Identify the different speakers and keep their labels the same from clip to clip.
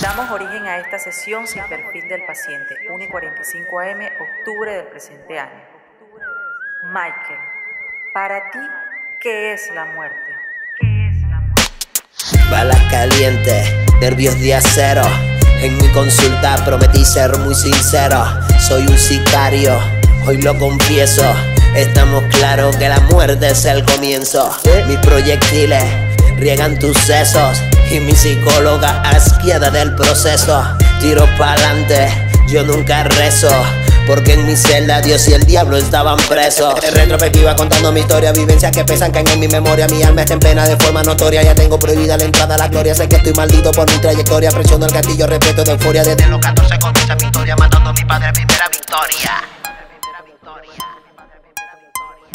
Speaker 1: Damos origen a esta sesión sin perfil del paciente, 1 y 45 AM, octubre del presente año. Michael, para ti, ¿qué es la muerte? ¿Qué es la muerte?
Speaker 2: Balas calientes, nervios de acero. En mi consulta prometí ser muy sincero. Soy un sicario, hoy lo confieso. Estamos claros que la muerte es el comienzo. Mis proyectiles riegan tus sesos. Y mi psicóloga asquiada del proceso. Tiro pa'lante, yo nunca rezo. Porque en mi celda Dios y el diablo estaban presos. En retrospectiva contando mi historia, vivencias que pesan, caen en mi memoria. Mi alma está en pena de forma notoria. Ya tengo prohibida la entrada a la gloria. Sé que estoy maldito por mi trayectoria. Presiono el gatillo, respeto de euforia. Desde los 14 comienza mi historia, matando a mi padre, primera victoria.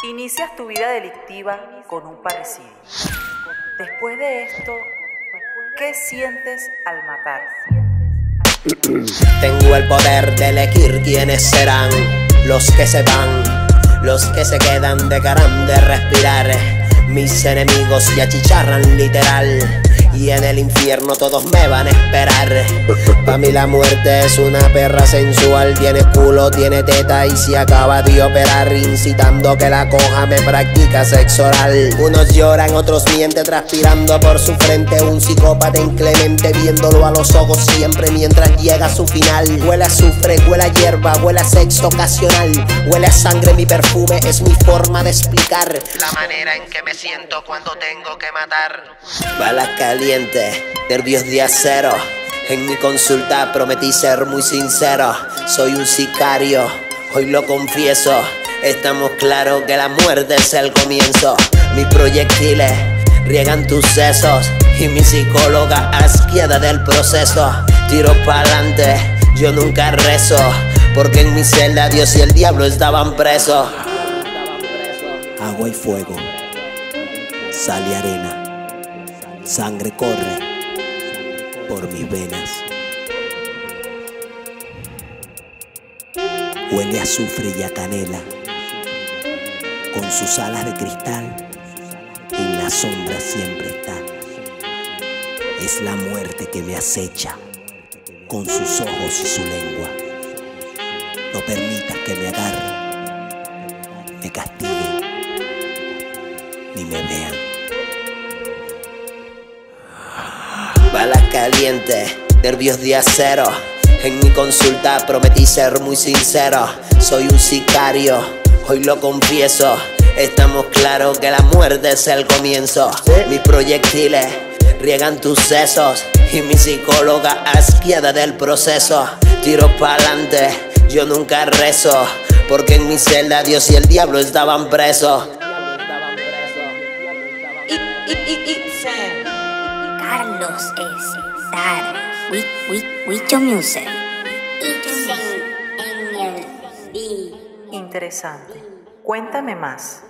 Speaker 1: Inicias tu vida delictiva con un parricidio. Después de esto, ¿qué sientes al matar?
Speaker 2: Tengo el poder de elegir quiénes serán los que se van, los que se quedan dejarán de respirar. Mis enemigos ya chicharran literal. Y en el infierno todos me van a esperar. Pa' mí la muerte es una perra sensual. Tiene culo, tiene teta y se acaba de operar. Incitando que la coja me practica sexo oral. Unos lloran, otros mienten, transpirando por su frente. Un psicópata inclemente viéndolo a los ojos siempre mientras llega a su final. Huele a azufre, huele a hierba, huele a sexo ocasional. Huele a sangre, mi perfume es mi forma de explicar la manera en que me siento cuando tengo que matar. Calientes, nervios de acero. En mi consulta prometí ser muy sincero. Soy un sicario, hoy lo confieso. Estamos claros que la muerte es el comienzo. Mis proyectiles riegan tus sesos. Y mi psicóloga asquiada del proceso. Tiro pa'lante, yo nunca rezo. Porque en mi celda Dios y el diablo estaban presos. Agua y fuego, sal y arena, sangre corre por mis venas. Huele a azufre y a canela, con sus alas de cristal, en la sombra siempre está. Es la muerte que me acecha, con sus ojos y su lengua. No permitas que me agarre, me castiguen, ni me vean. Balas calientes, nervios de acero. En mi consulta prometí ser muy sincero. Soy un sicario, hoy lo confieso. Estamos claros que la muerte es el comienzo. Mis proyectiles riegan tus sesos. Y mi psicóloga asquiada del proceso. Tiro pa'lante, yo nunca rezo. Porque en mi celda Dios y el diablo estaban presos.
Speaker 3: Carlos es Dar. We, we, Music.
Speaker 1: Interesante. Cuéntame más.